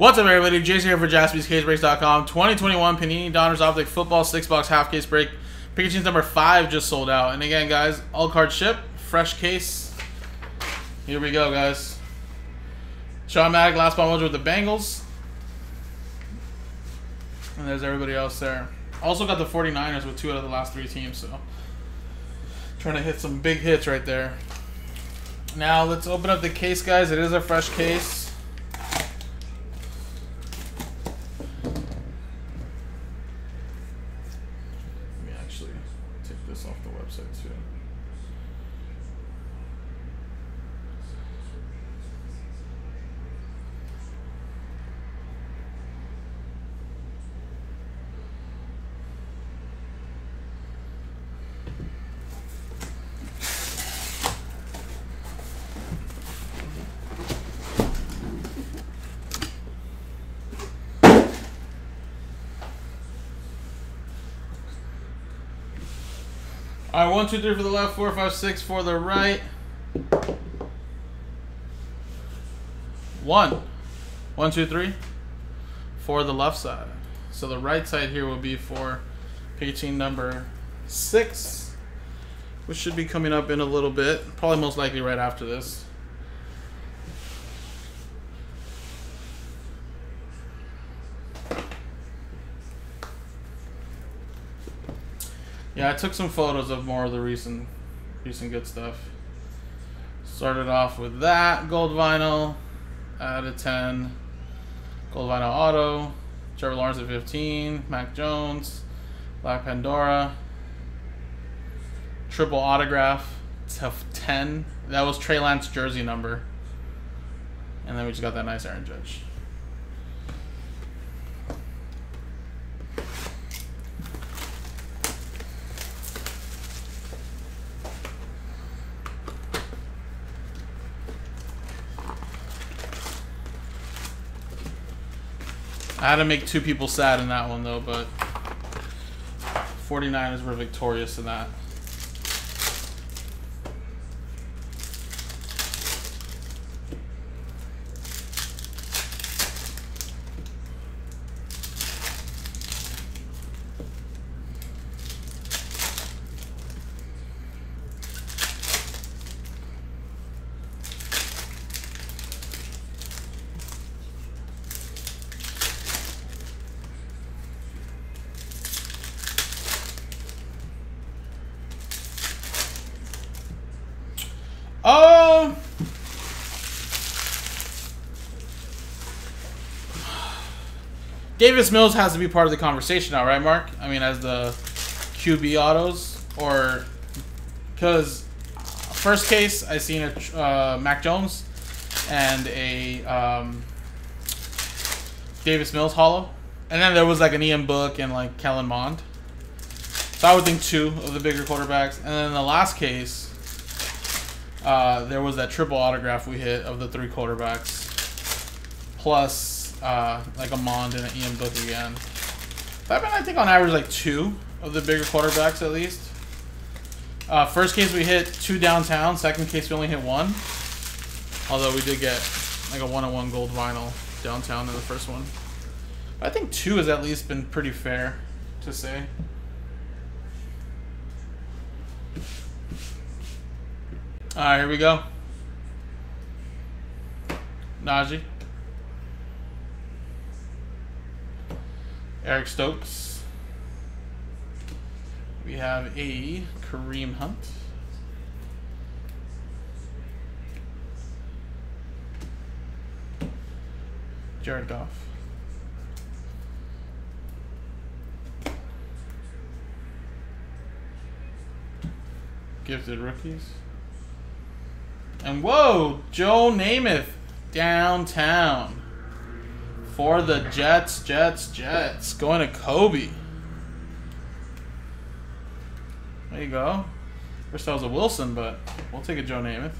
What's up, everybody? Jason here for JaspysCaseBreaks.com. 2021 Panini Donruss Optic Football 6-box half case break. Pikachu's number 5 just sold out. And again, guys, all card ship, fresh case. Here we go, guys. Sean Maddock, last ball with the Bengals. And there's everybody else there. Also got the 49ers with two out of the last three teams, so trying to hit some big hits right there. Now let's open up the case, guys. It is a fresh case. Let me actually take this off the website too. All right, one, two, three for the left, four, five, six for the right. One, one, two, three for the left side. So the right side here will be for paging number six, which should be coming up in a little bit. Probably most likely right after this. Yeah, I took some photos of more of the recent, recent good stuff. Started off with that gold vinyl, out of ten. Gold vinyl auto, Trevor Lawrence at 15, Mac Jones, Black Pandora, triple autograph Tough 10. That was Trey Lance jersey number. And then we just got that nice Aaron Judge. I had to make two people sad in that one though, but 49ers were victorious in that. Oh. Davis Mills has to be part of the conversation now, right, Mark? I mean, as the QB autos, or because first case I seen a uh, Mac Jones and a um, Davis Mills holo, and then there was like an Ian Book and like Kellen Mond. So I would think two of the bigger quarterbacks, and then the last case uh, there was that triple autograph we hit of the three quarterbacks, plus uh, like a Mond and an Ian Book again. That been I think on average like two of the bigger quarterbacks at least. Uh, first case we hit two downtown. Second case we only hit one. Although we did get like a one-on-one gold vinyl downtown in the first one. I think two has at least been pretty fair to say. All right, here we go. Najee. Eric Stokes. We have a Kareem Hunt. Jared Goff. Gifted rookies. And whoa, Joe Namath downtown for the Jets, Jets, Jets. Going to Kobe. There you go. Wish that was a Wilson, but we'll take a Joe Namath.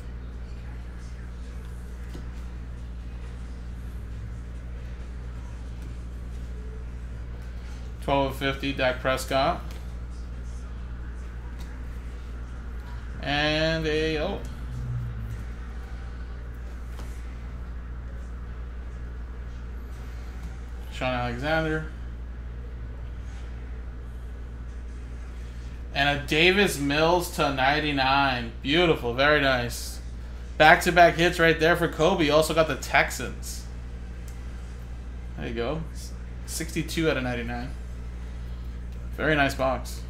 Twelve fifty, Dak Prescott. And a oh Shaun Alexander. And a Davis Mills to 99. Beautiful. Very nice. Back-to-back hits right there for Kobe. Also got the Texans. There you go. 62 out of 99. Very nice box.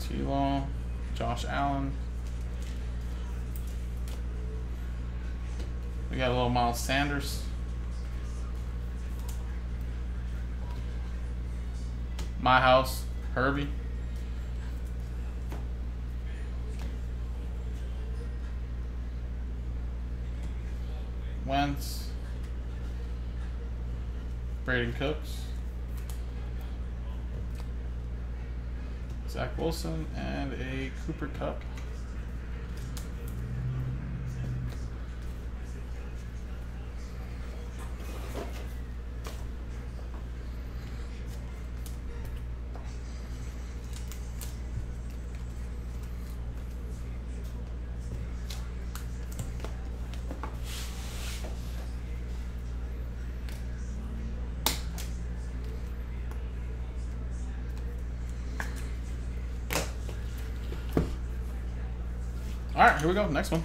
T-Law, Josh Allen. We got a little Miles Sanders. My house, Herbie. Wentz. Brandin Cooks. Zach Wilson and a Cooper Kupp. All right, here we go. Next one.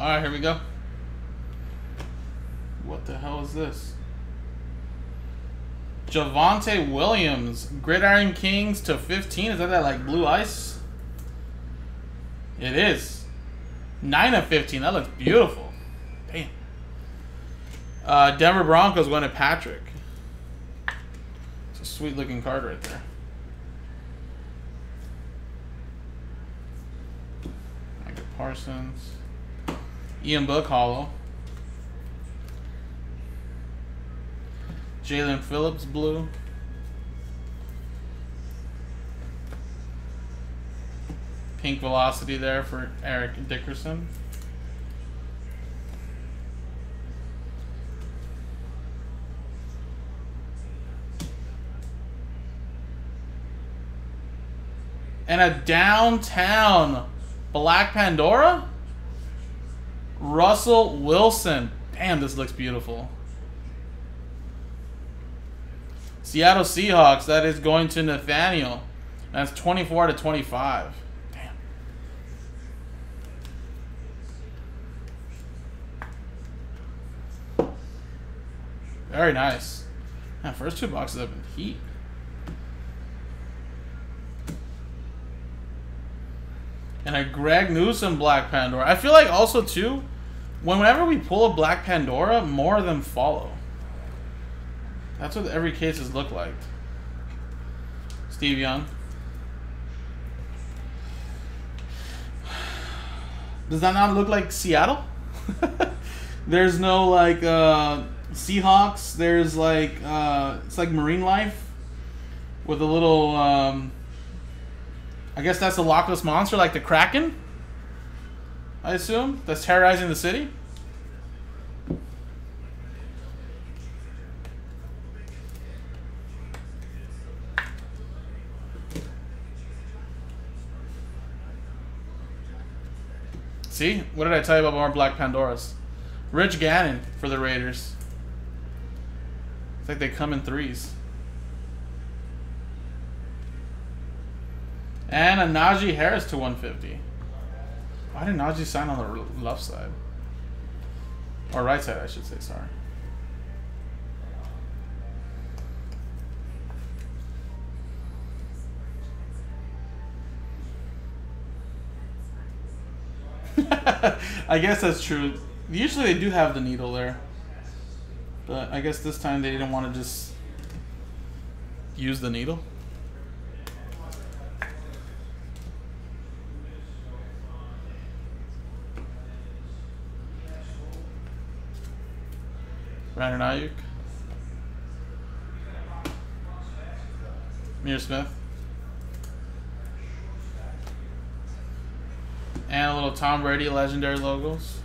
All right, here we go. What the hell is this? Javonte Williams, Gridiron Kings to 15. Is that that like blue ice? It is. 9 of 15. That looks beautiful. Damn. Uh, Denver Broncos going to Patrick. It's a sweet looking card right there. Parsons. Ian Book Holo. Jaelan Phillips Blue. Pink Velocity there for Eric Dickerson. And a downtown Black Pandora? Russell Wilson. Damn, this looks beautiful. Seattle Seahawks, that is going to Nathaniel. That's 24 to 25. Damn. Very nice. Man, first two boxes have been heat. And a Greg Newsome Black Pandora. I feel like also too, whenever we pull a Black Pandora, more of them follow. That's what every case has looked like. Steve Young. Does that not look like Seattle? There's no like uh, Seahawks. There's like uh, it's like Marine Life with a little. Um, I guess that's the Loch Ness monster, like the Kraken. I assume that's terrorizing the city. See? What did I tell you about more Black Pandoras? Rich Gannon for the Raiders. It's like they come in threes. And a Najee Harris to 150. Why did Najee sign on the left side? Or right side, I should say, sorry. I guess that's true. Usually they do have the needle there. But I guess this time they didn't want to just use the needle. Brandon Aiyuk. Mir Smith. And a little Tom Brady legendary logos.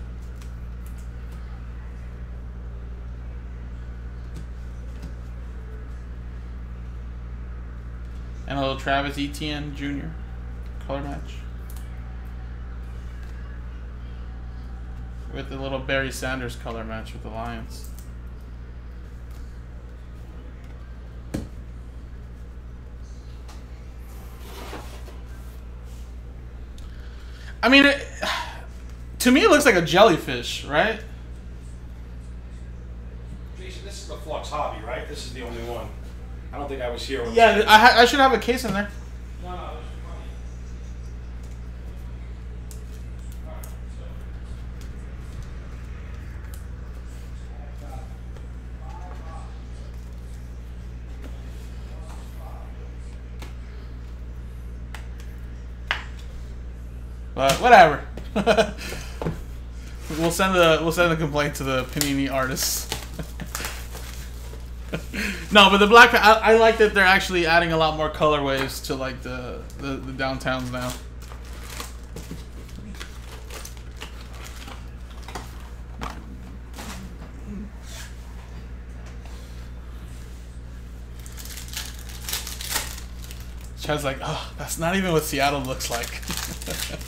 And a little Travis Etienne Jr. color match. With the little Barry Sanders color match with the Lions. I mean, it, to me, it looks like a jellyfish, right? Jason, this is the Flux Hobby, right? This is the only one. I don't think I was here. When Yeah, I, ha- I should have a case in there. But whatever. we'll send the we'll send the complaint to the Panini artists. no, but the black I, I like that they're actually adding a lot more colorways to like the the, the downtowns now. Chad's like, oh, that's not even what Seattle looks like.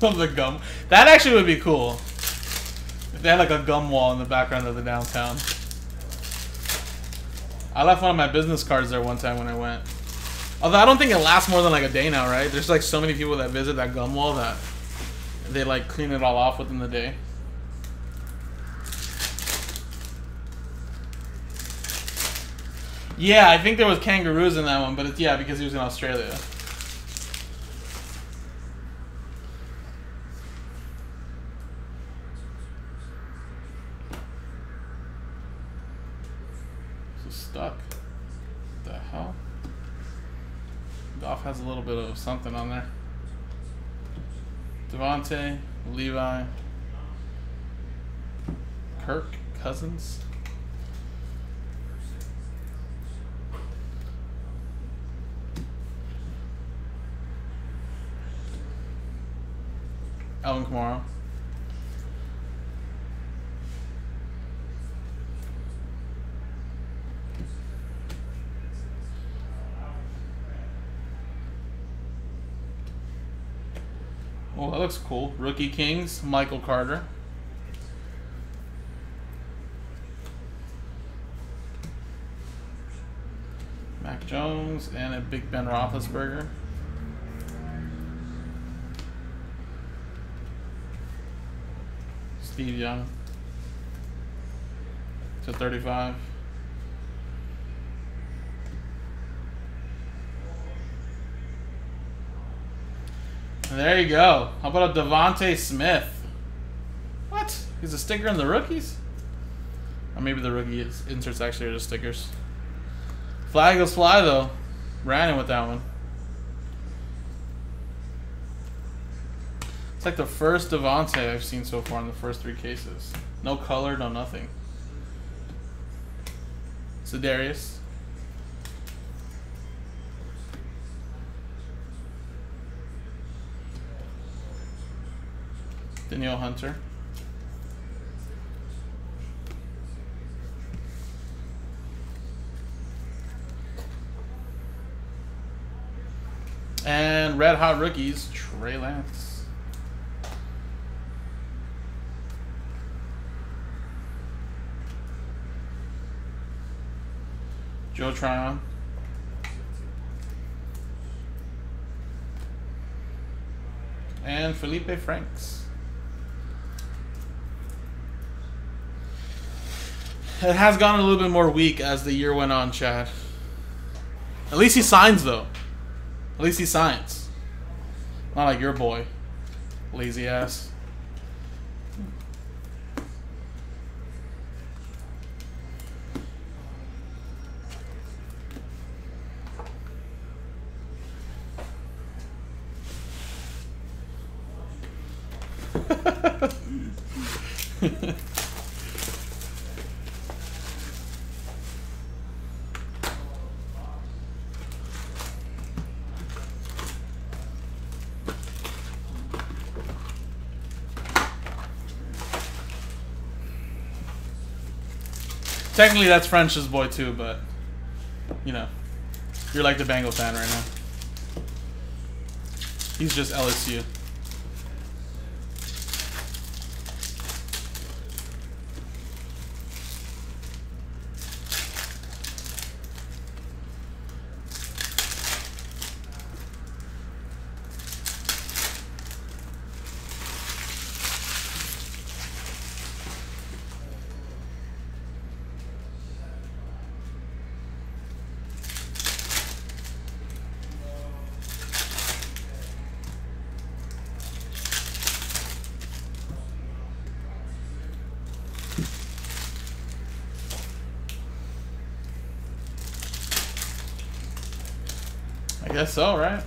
of the gum. That actually would be cool. If they had like a gum wall in the background of the downtown. I left one of my business cards there one time when I went. Although I don't think it lasts more than like a day now, right? There's like so many people that visit that gum wall that they like clean it all off within the day. Yeah, I think there was kangaroos in that one, but it's yeah because he was in Australia. Stuck. What the hell? Goff has a little bit of something on there. Devontae, Levi, Kirk Cousins. Alvin Kamara. Looks cool. Rookie Kings, Michael Carter. Mac Jones and a Big Ben Roethlisberger. Steve Young to 35. There you go. How about a DeVonta Smith? What? He's a sticker in the rookies? Or maybe the rookie inserts actually are the stickers. Flag goes fly though. Ran in with that one. It's like the first DeVonta I've seen so far in the first three cases. No color, no nothing. Darius. Danielle Hunter. And Red Hot Rookies, Trey Lance. Joe Tryon. And Felipe Franks. It has gotten a little bit more weak as the year went on, Chad. At least he signs, though. At least he signs. Not like your boy. Lazy ass. Technically, that's French's boy too, but you know, you're like the Bengal fan right now. He's just LSU. I guess so, right?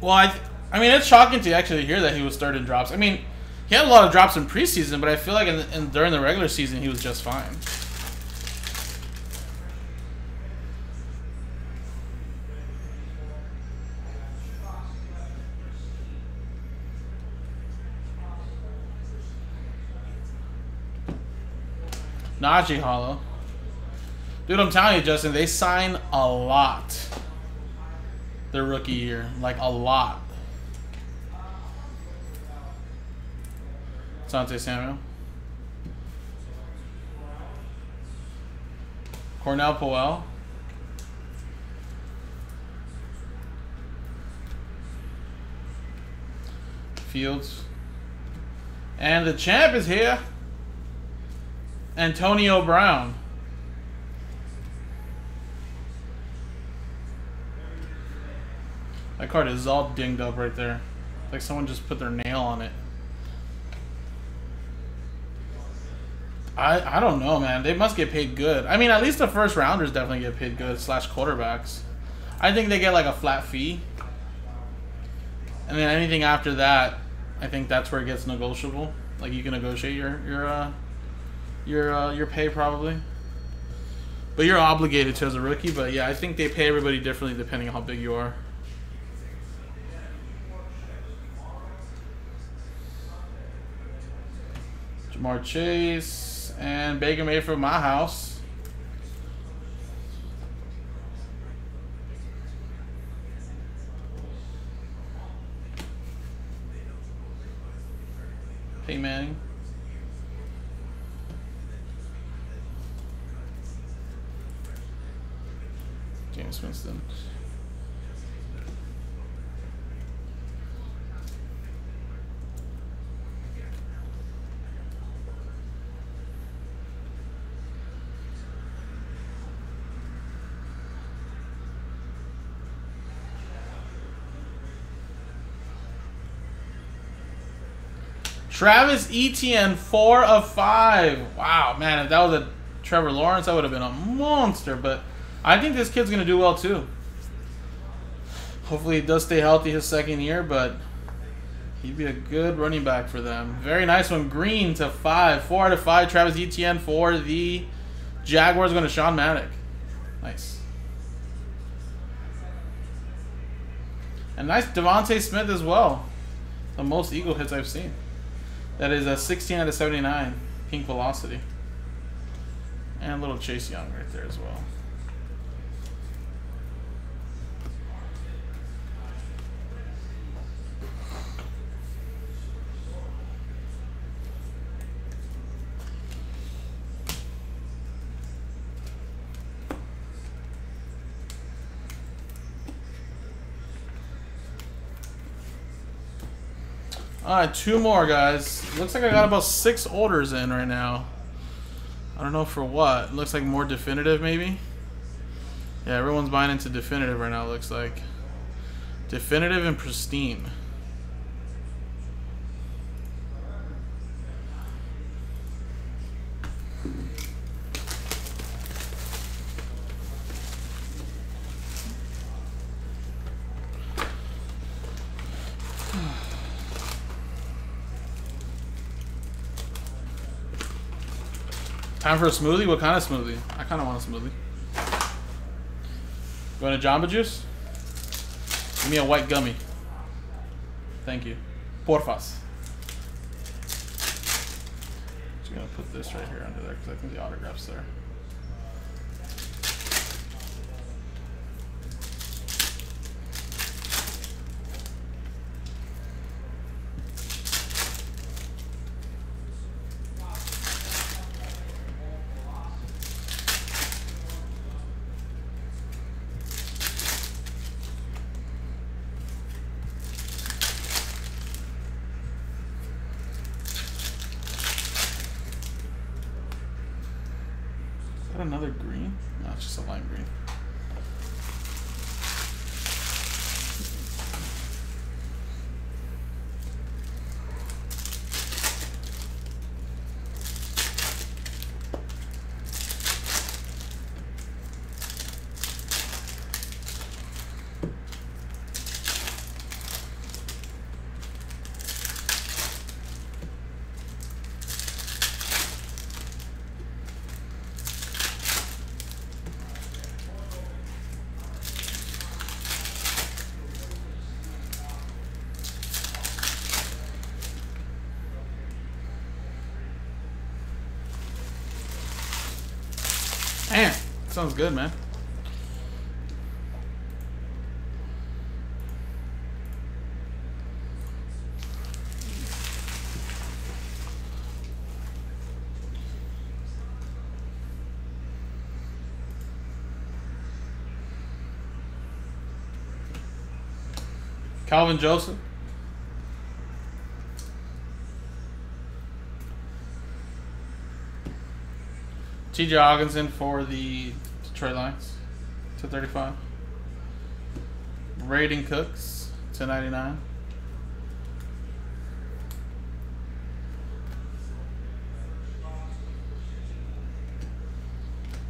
Well, I, I mean, it's shocking to actually hear that he was starting drops. I mean, he had a lot of drops in preseason, but I feel like in, in during the regular season he was just fine. Najee Holo. Dude, I'm telling you, Justin, they sign a lot their rookie year. Like, a lot. Sante Samuel. Cornell Powell. Fields. And the champ is here. Antonio Brown. That card is all dinged up right there. Like someone just put their nail on it. I, I don't know, man. They must get paid good. I mean, at least the first rounders definitely get paid good, slash quarterbacks. I think they get like a flat fee. And then anything after that, I think that's where it gets negotiable. Like you can negotiate your your uh, your uh, your pay probably. But you're obligated to as a rookie. But yeah, I think they pay everybody differently depending on how big you are. Ja'Marr Chase and Baker Mayfield my house. Peyton. Jameis Winston. Travis Etienne, four of five. Wow, man, if that was a Trevor Lawrence, that would have been a monster. But I think this kid's gonna do well too. Hopefully, he does stay healthy his second year, but he'd be a good running back for them. Very nice one. Green to five, four out of five. Travis Etienne for the Jaguars. Going to Sean Maddock. Nice. And nice DeVonta Smith as well. The most Eagle hits I've seen. That is a 16 out of 79 pink velocity. And a little Chase Young right there as well. Alright, two more, guys. Looks like I got about six orders in right now. I don't know for what. looks like more definitive, maybe? Yeah, everyone's buying into definitive right now, looks like. Definitive and pristine. Time for a smoothie? What kind of smoothie? I kind of want a smoothie. You want a Jamba Juice? Give me a white gummy. Thank you. Porfas. I'm just gonna put this right here under there because I think the autograph's there. Another green? No, it's just a lime green. Damn, sounds good, man. Kelvin Joseph. TJ Hockenson for the Trey Lance, 235. Raiding Cooks, 299.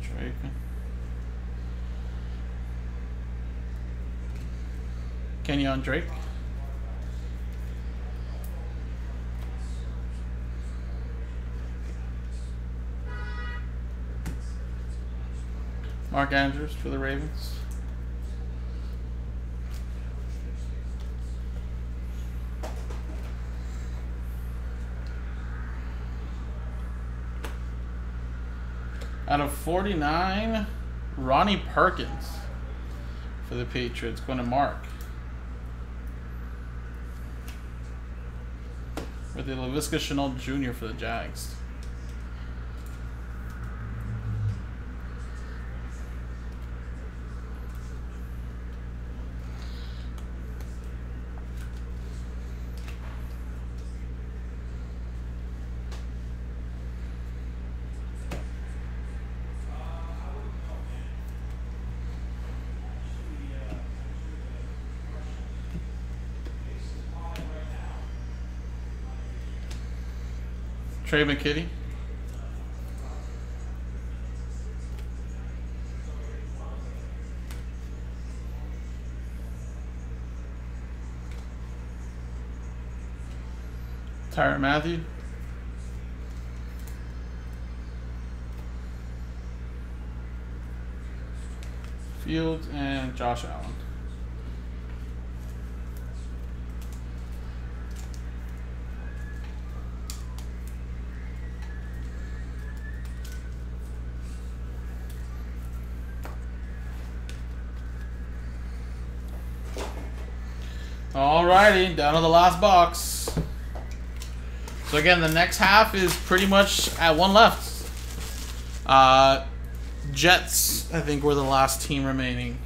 Drake. Kenyon Drake. Mark Andrews for the Ravens. Out of 49, Ronnie Perkins for the Patriots. Going to Mark. With the Laviska Shenault Jr. for the Jags. Tre' McKitty. Tyrann Mathieu. Fields and Josh Allen. Down to the last box. So again, the next half is pretty much at one left. Uh, Jets, I think, were the last team remaining.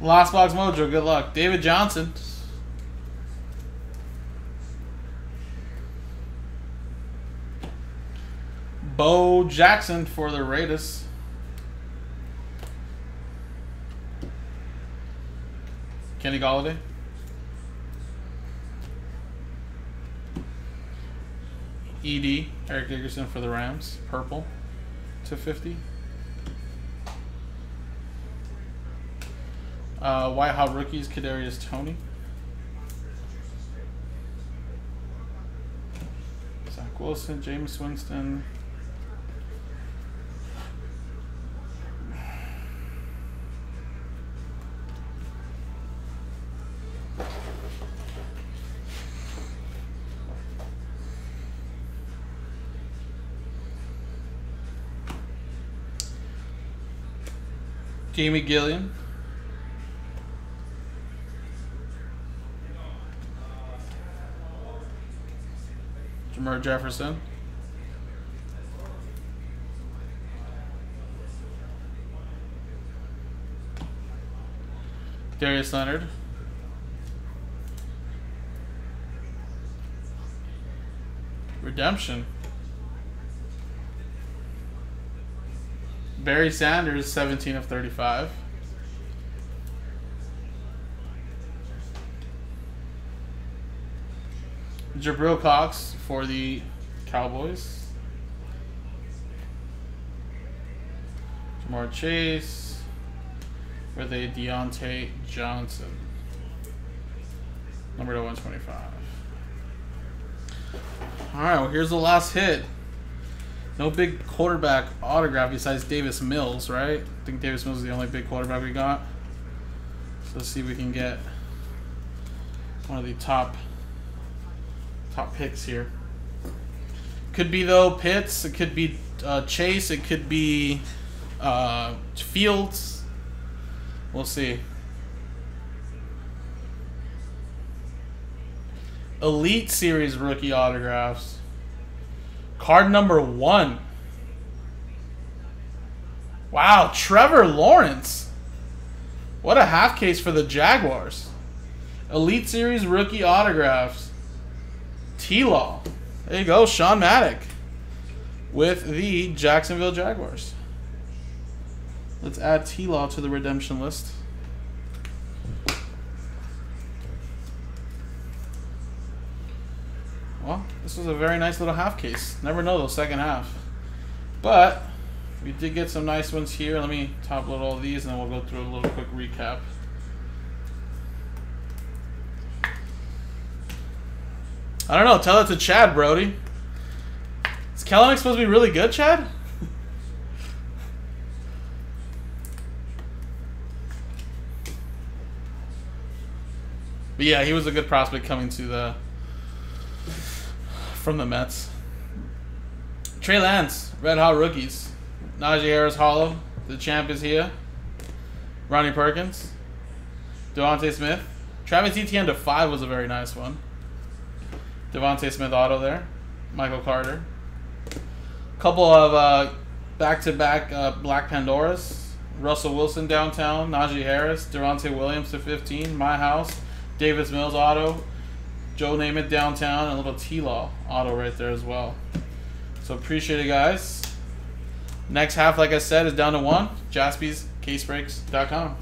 Last box mojo, good luck. David Johnson. Bo Jackson for the Raiders. Kenny Golladay. ED, Eric Dickerson for the Rams. Purple to 50. Uh, White Hot rookies, Kadarius Toney. Zach Wilson, Jameis Winston. Jamie Gillian. Jermar Jefferson. Darius Leonard. Redemption. Barry Sanders, 17 of 35. Jabril Cox for the Cowboys. Ja'Marr Chase with a Diontae Johnson. Number to 125. Alright, well here's the last hit. No big quarterback autograph besides Davis Mills, right? I think Davis Mills is the only big quarterback we got. So let's see if we can get one of the top top picks here. Could be though Pitts. It could be uh, Chase. It could be uh, Fields. We'll see. Elite Series rookie autographs. Card number one. Wow, Trevor Lawrence. What a half case for the Jaguars. Elite Series rookie autographs. T Law. There you go, Sean Maddock with the Jacksonville Jaguars. Let's add T Law to the redemption list. Well, this was a very nice little half case. Never know the second half. But we did get some nice ones here. Let me top load all these and then we'll go through a little quick recap. I don't know. Tell it to Chad, Brody. Is Kellogg supposed to be really good, Chad? but yeah, he was a good prospect coming to the from the Mets. Trey Lance, Red Hot Rookies. Najee Harris Holo. The champ is here. Ronnie Perkins. DeVonta Smith. Travis Etienne to 5 was a very nice one. DeVonta Smith auto there. Michael Carter. Couple of uh, back-to-back uh, Black Pandoras. Russell Wilson downtown. Najee Harris. Durante Williams to 15. My house. Davis Mills auto. Joe Namath downtown. And a little T-Law auto right there as well. So appreciate it, guys. Next half, like I said, is down to one. JaspysCaseBreaks.com.